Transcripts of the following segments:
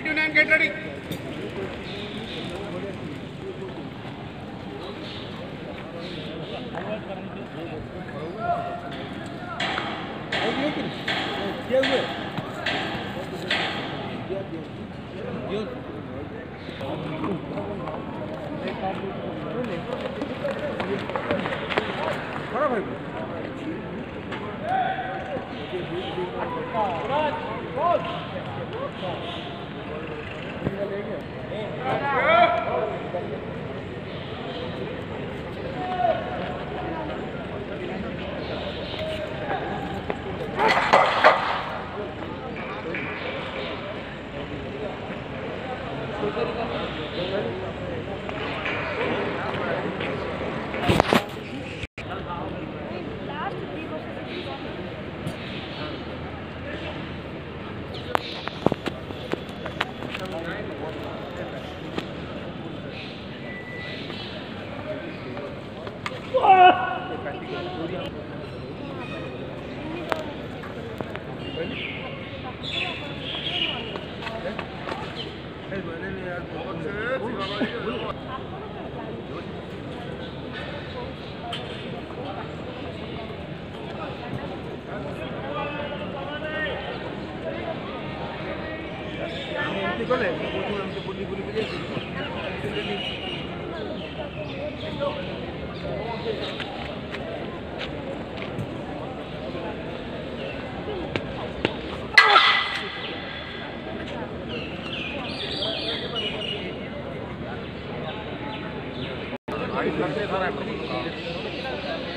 Five to nine, get ready. भाई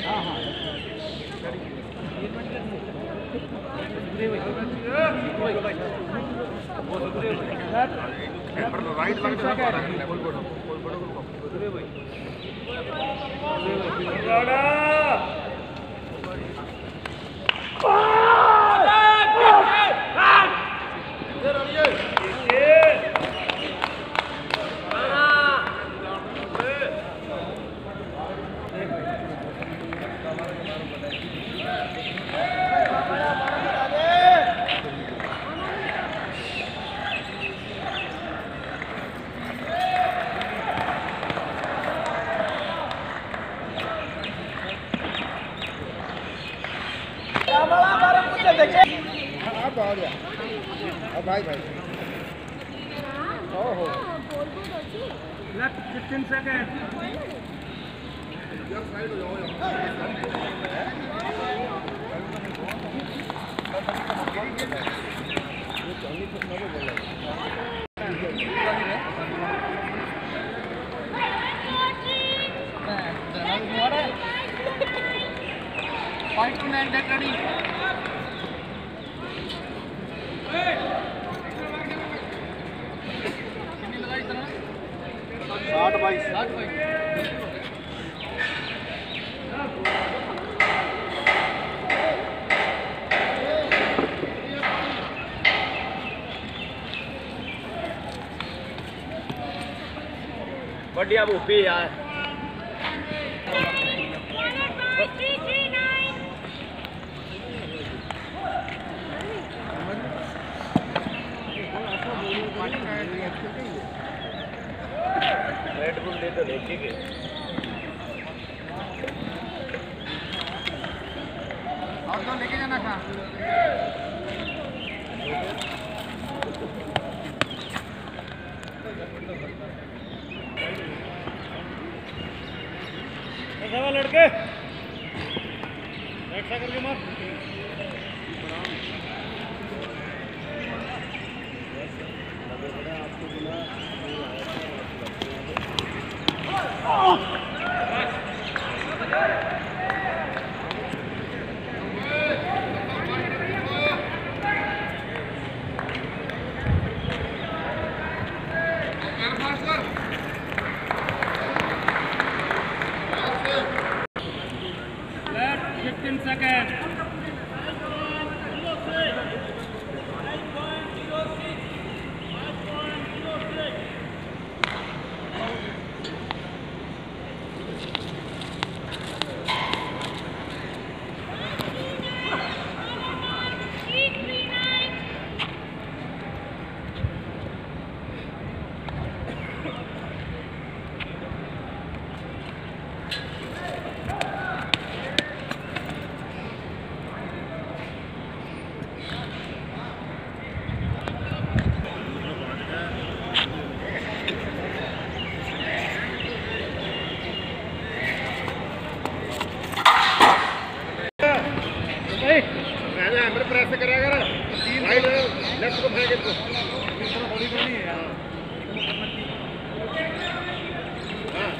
हाँ हाँ Right भाई ओहो Left 15 seconds. Five to nine, get ready. कितनी बढ़िया भूपी यार। और तो लेके जाना था। लड़के। ऐसा करके मार। 15 seconds.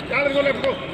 चार को लेफ़्ट को